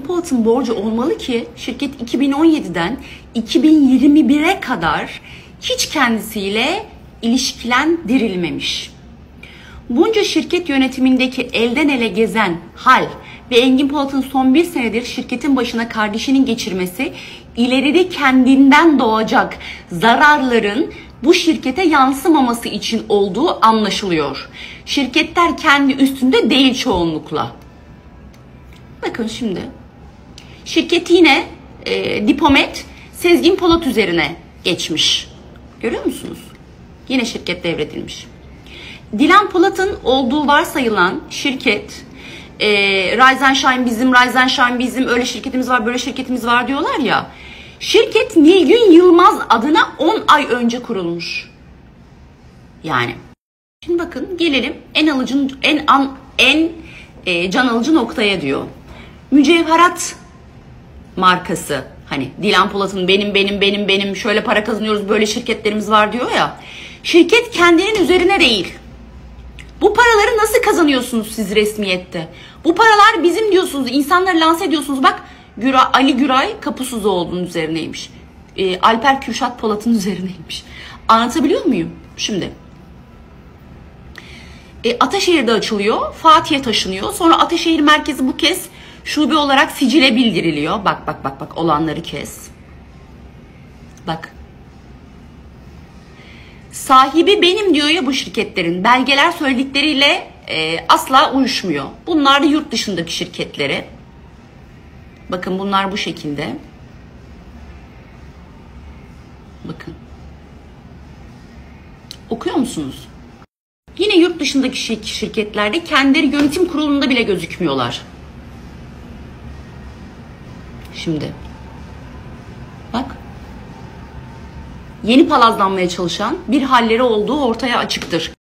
Polat'ın borcu olmalı ki şirket 2017'den 2021'e kadar hiç kendisiyle ilişkilendirilmemiş. Bunca şirket yönetimindeki elden ele gezen hal ve Engin Polat'ın son bir senedir şirketin başına kardeşinin geçirmesi ileride kendinden doğacak zararların bu şirkete yansımaması için olduğu anlaşılıyor. Şirketler kendi üstünde değil çoğunlukla. Bakın şimdi şirket yine e, Dipomet Sezgin Polat üzerine geçmiş. Görüyor musunuz? Yine şirket devredilmiş. Dilan Polat'ın olduğu varsayılan şirket e, Ryzenshine bizim, Ryzenshine bizim, öyle şirketimiz var, böyle şirketimiz var diyorlar ya. Şirket Nilgün Yılmaz adına 10 ay önce kurulmuş. Yani. Şimdi bakın gelelim en alıcı, en an, en e, can alıcı noktaya diyor. Mücevherat markası. Hani Dilan Polat'ın benim benim benim benim şöyle para kazanıyoruz böyle şirketlerimiz var diyor ya. Şirket kendinin üzerine değil. Bu paraları nasıl kazanıyorsunuz siz resmiyette? Bu paralar bizim diyorsunuz, insanları lanse ediyorsunuz. Bak Güray, Ali Güray Kapusuzoğlu'nun üzerineymiş. Ee, Alper Kürşat Polat'ın üzerineymiş. Anlatabiliyor muyum? Şimdi e, Ataşehir'de açılıyor, Fatih'e taşınıyor. Sonra Ataşehir merkezi bu kez şube olarak sicile bildiriliyor. Bak bak bak bak olanları kes. Bak. Sahibi benim diyor ya bu şirketlerin. Belgeler söyledikleriyle e, asla uyuşmuyor. Bunlar da yurt dışındaki şirketleri. Bakın bunlar bu şekilde. Bakın. Okuyor musunuz? Yine yurt dışındaki şir- şirketlerde kendileri yönetim kurulunda bile gözükmüyorlar. Şimdi. Bak. Yeni palazlanmaya çalışan bir halleri olduğu ortaya açıktır.